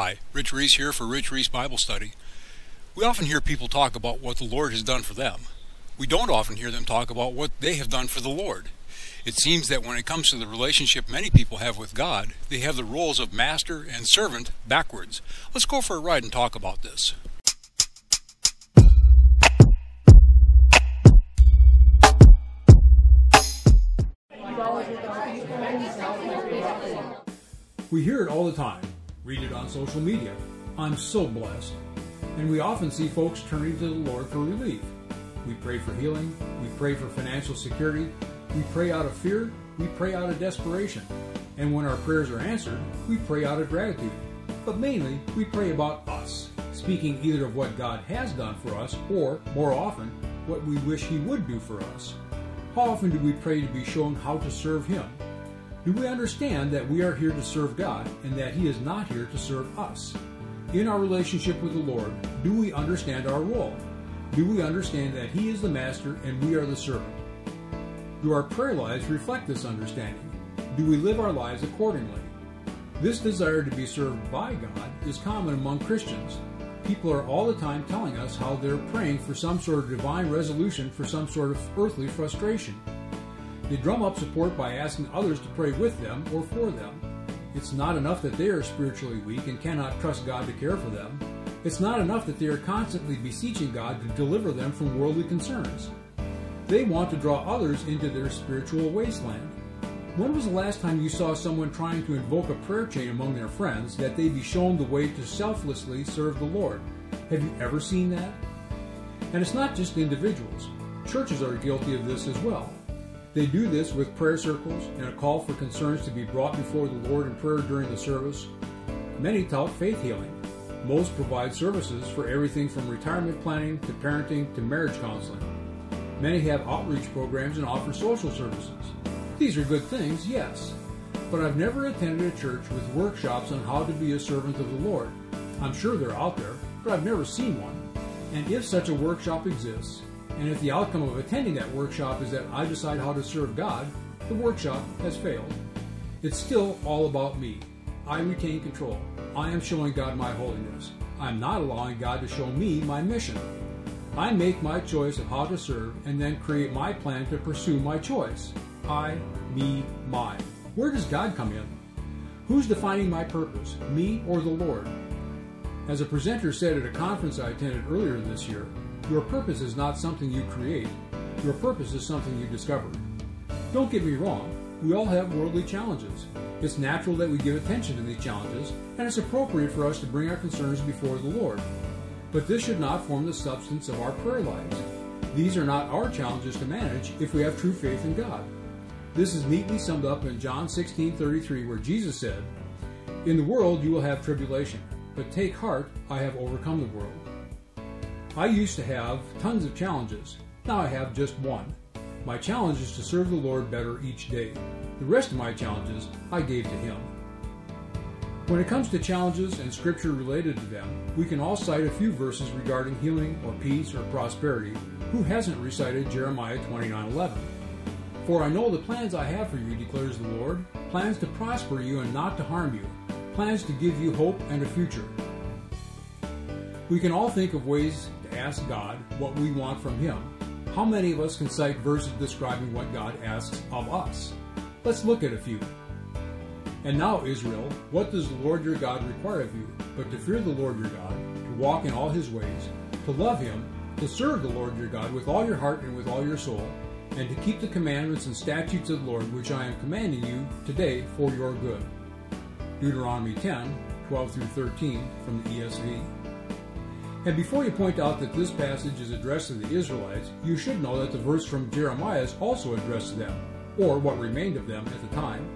Hi, Rich Ries here for Rich Ries Bible Study. We often hear people talk about what the Lord has done for them. We don't often hear them talk about what they have done for the Lord. It seems that when it comes to the relationship many people have with God, they have the roles of master and servant backwards. Let's go for a ride and talk about this. We hear it all the time, read it on social media. I'm so blessed. And we often see folks turning to the Lord for relief. We pray for healing, we pray for financial security, we pray out of fear, we pray out of desperation. And when our prayers are answered, we pray out of gratitude. But mainly, we pray about us, speaking either of what God has done for us or, more often, what we wish He would do for us. How often do we pray to be shown how to serve Him? Do we understand that we are here to serve God and that He is not here to serve us? In our relationship with the Lord, do we understand our role? Do we understand that He is the master and we are the servant? Do our prayer lives reflect this understanding? Do we live our lives accordingly? This desire to be served by God is common among Christians. People are all the time telling us how they're praying for some sort of divine resolution for some sort of earthly frustration. They drum up support by asking others to pray with them or for them. It's not enough that they are spiritually weak and cannot trust God to care for them. It's not enough that they are constantly beseeching God to deliver them from worldly concerns. They want to draw others into their spiritual wasteland. When was the last time you saw someone trying to invoke a prayer chain among their friends that they be shown the way to selflessly serve the Lord? Have you ever seen that? And it's not just individuals. Churches are guilty of this as well. They do this with prayer circles and a call for concerns to be brought before the Lord in prayer during the service. Many tout faith healing. Most provide services for everything from retirement planning to parenting to marriage counseling. Many have outreach programs and offer social services. These are good things, yes, but I've never attended a church with workshops on how to be a servant of the Lord. I'm sure they're out there, but I've never seen one. And if such a workshop exists, and if the outcome of attending that workshop is that I decide how to serve God, the workshop has failed. It's still all about me. I retain control. I am showing God my holiness. I'm not allowing God to show me my mission. I make my choice of how to serve and then create my plan to pursue my choice. I, me, mine. Where does God come in? Who's defining my purpose, me or the Lord? As a presenter said at a conference I attended earlier this year, your purpose is not something you create. Your purpose is something you discover. Don't get me wrong, we all have worldly challenges. It's natural that we give attention to these challenges, and it's appropriate for us to bring our concerns before the Lord. But this should not form the substance of our prayer lives. These are not our challenges to manage if we have true faith in God. This is neatly summed up in John 16:33 where Jesus said, "In the world you will have tribulation, but take heart, I have overcome the world." I used to have tons of challenges. Now I have just one. My challenge is to serve the Lord better each day. The rest of my challenges I gave to Him. When it comes to challenges and scripture related to them, we can all cite a few verses regarding healing or peace or prosperity. Who hasn't recited Jeremiah 29:11? For I know the plans I have for you, declares the Lord, plans to prosper you and not to harm you, plans to give you hope and a future. We can all think of ways ask God what we want from Him. How many of us can cite verses describing what God asks of us? Let's look at a few. And now, Israel, what does the Lord your God require of you? But to fear the Lord your God, to walk in all his ways, to love him, to serve the Lord your God with all your heart and with all your soul, and to keep the commandments and statutes of the Lord which I am commanding you today for your good. Deuteronomy 10, 12 through 13 from the ESV. And before you point out that this passage is addressed to the Israelites, you should know that the verse from Jeremiah is also addressed to them, or what remained of them at the time.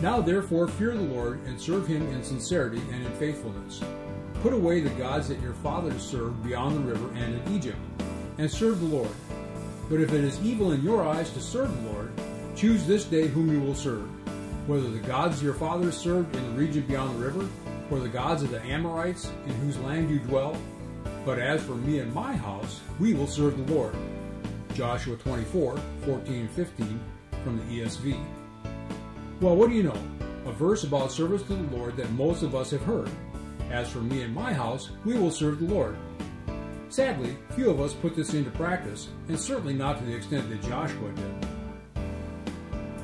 Now therefore fear the Lord and serve him in sincerity and in faithfulness. Put away the gods that your fathers served beyond the river and in Egypt, and serve the Lord. But if it is evil in your eyes to serve the Lord, choose this day whom you will serve, whether the gods your fathers served in the region beyond the river, or the gods of the Amorites in whose land you dwell. But as for me and my house, we will serve the Lord. Joshua 24, 14 and 15 from the ESV. Well, what do you know? a verse about service to the Lord that most of us have heard. As for me and my house, we will serve the Lord. Sadly, few of us put this into practice, and certainly not to the extent that Joshua did.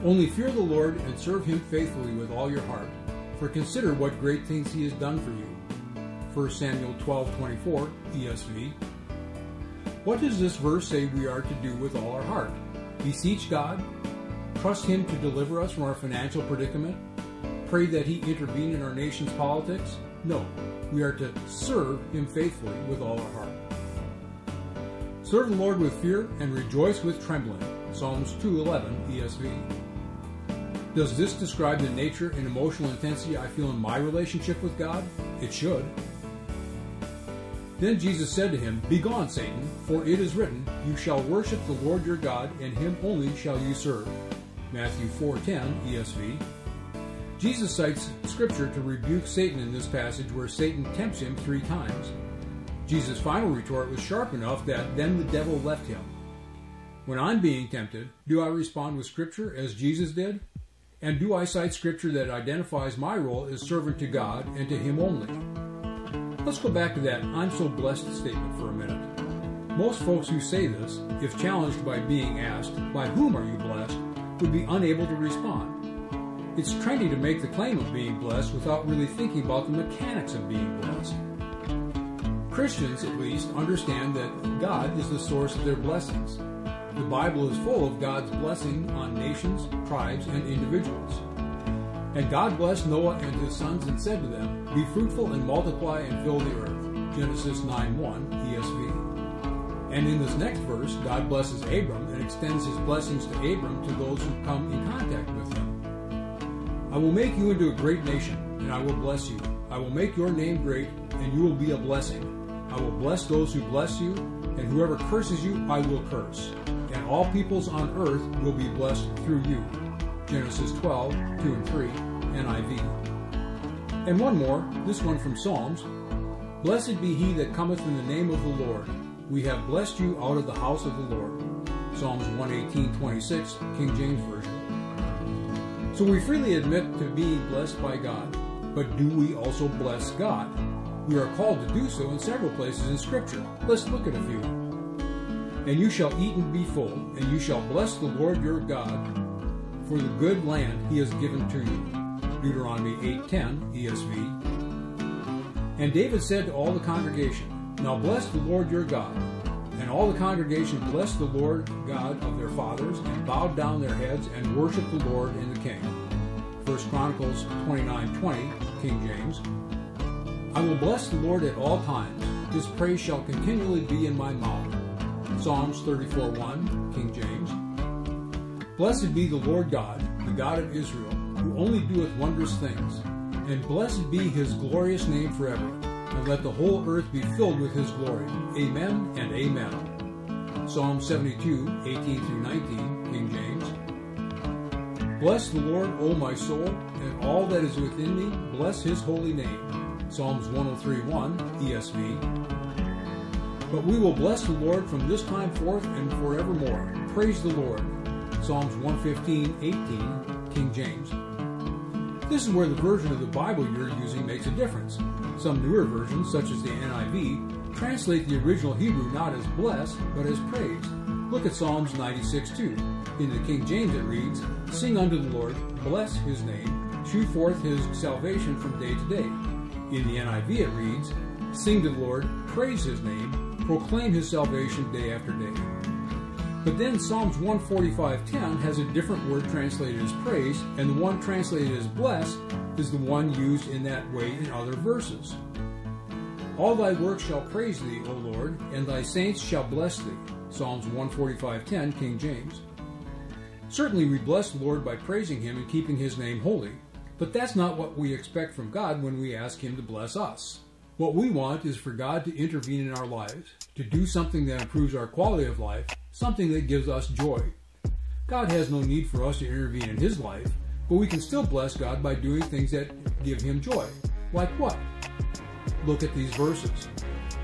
Only fear the Lord and serve him faithfully with all your heart, for consider what great things he has done for you. 1 Samuel 12:24 ESV. What does this verse say we are to do with all our heart? Beseech God, trust him to deliver us from our financial predicament, pray that he intervene in our nation's politics? No, we are to serve him faithfully with all our heart. Serve the Lord with fear and rejoice with trembling. Psalms 2:11 ESV. Does this describe the nature and emotional intensity I feel in my relationship with God? It should. Then Jesus said to him, Begone, Satan, for it is written, You shall worship the Lord your God, and him only shall you serve. Matthew 4:10 ESV. Jesus cites scripture to rebuke Satan in this passage where Satan tempts him three times. Jesus' final retort was sharp enough that then the devil left him. When I'm being tempted, do I respond with scripture as Jesus did? And do I cite scripture that identifies my role as servant to God and to Him only? Let's go back to that I'm so blessed statement for a minute. Most folks who say this, if challenged by being asked, by whom are you blessed, would be unable to respond. It's trendy to make the claim of being blessed without really thinking about the mechanics of being blessed. Christians, at least, understand that God is the source of their blessings. The Bible is full of God's blessing on nations, tribes, and individuals. And God blessed Noah and his sons and said to them, Be fruitful and multiply and fill the earth. Genesis 9:1 ESV. And in this next verse, God blesses Abram and extends his blessings to Abram to those who come in contact with him. I will make you into a great nation, and I will bless you. I will make your name great, and you will be a blessing. I will bless those who bless you, and whoever curses you, I will curse. And all peoples on earth will be blessed through you. Genesis 12, 2 and 3, NIV. And one more, this one from Psalms. Blessed be he that cometh in the name of the Lord. We have blessed you out of the house of the Lord. Psalms 118, 26, King James Version. So we freely admit to being blessed by God, but do we also bless God? We are called to do so in several places in Scripture. Let's look at a few. And you shall eat and be full, and you shall bless the Lord your God for the good land he has given to you. Deuteronomy 8:10 ESV. And David said to all the congregation, Now bless the Lord your God. And all the congregation blessed the Lord God of their fathers, and bowed down their heads and worshipped the Lord and the King. 1 Chronicles 29:20 King James. I will bless the Lord at all times. His praise shall continually be in my mouth. Psalms 34:1, King James. Blessed be the Lord God, the God of Israel, who only doeth wondrous things. And blessed be his glorious name forever. And let the whole earth be filled with his glory. Amen and amen. Psalm 72, 18 through 19, King James. Bless the Lord, O my soul, and all that is within me, bless his holy name. Psalms 103.1 ESV. But we will bless the Lord from this time forth and forevermore. Praise the Lord. Psalms 115, 18, King James. This is where the version of the Bible you're using makes a difference. Some newer versions, such as the NIV, translate the original Hebrew not as bless, but as praise. Look at Psalms 96.2. In the King James it reads, Sing unto the Lord, bless his name, shew forth his salvation from day to day. In the NIV it reads, Sing to the Lord, praise his name, proclaim his salvation day after day. But then Psalms 145.10 has a different word translated as praise, and the one translated as bless is the one used in that way in other verses. All thy works shall praise thee, O Lord, and thy saints shall bless thee. Psalms 145.10, King James. Certainly we bless the Lord by praising him and keeping his name holy. But that's not what we expect from God when we ask Him to bless us. What we want is for God to intervene in our lives, to do something that improves our quality of life, something that gives us joy. God has no need for us to intervene in His life, but we can still bless God by doing things that give Him joy. Like what? Look at these verses.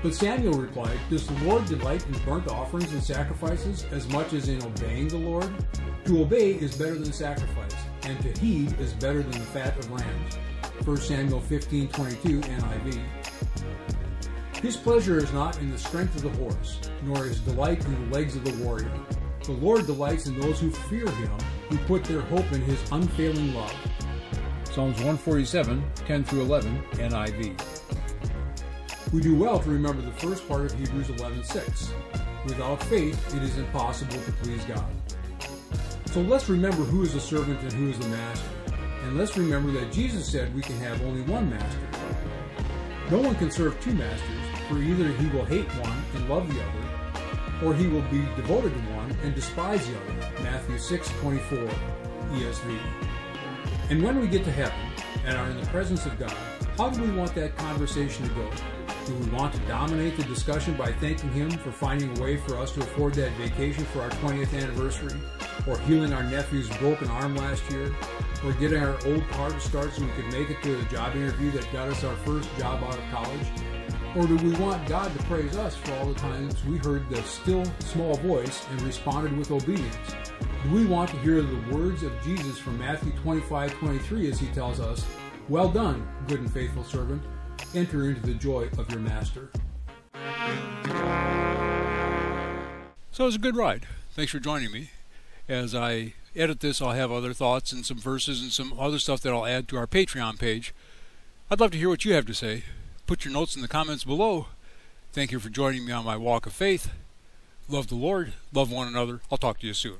But Samuel replied, Does the Lord delight in burnt offerings and sacrifices as much as in obeying the Lord? To obey is better than sacrifice and to heed is better than the fat of rams. 1 Samuel 15:22 NIV. His pleasure is not in the strength of the horse, nor his delight in the legs of the warrior. The Lord delights in those who fear him, who put their hope in his unfailing love. Psalms 147, 10 through 11, NIV. We do well to remember the first part of Hebrews 11:6. Without faith, it is impossible to please God. So let's remember who is the servant and who is the master. And let's remember that Jesus said we can have only one master. No one can serve two masters, for either he will hate one and love the other, or he will be devoted to one and despise the other. Matthew 6:24 ESV. And when we get to heaven and are in the presence of God, how do we want that conversation to go? Do we want to dominate the discussion by thanking Him for finding a way for us to afford that vacation for our 20th anniversary? Or healing our nephew's broken arm last year? Or getting our old car to start so we could make it to the job interview that got us our first job out of college? Or do we want God to praise us for all the times we heard the still small voice and responded with obedience? Do we want to hear the words of Jesus from Matthew 25 23 as he tells us, Well done, good and faithful servant? enter into the joy of your master. So it was a good ride. Thanks for joining me. As I edit this, I'll have other thoughts and some verses and some other stuff that I'll add to our Patreon page. I'd love to hear what you have to say. Put your notes in the comments below. Thank you for joining me on my walk of faith. Love the Lord, love one another. I'll talk to you soon.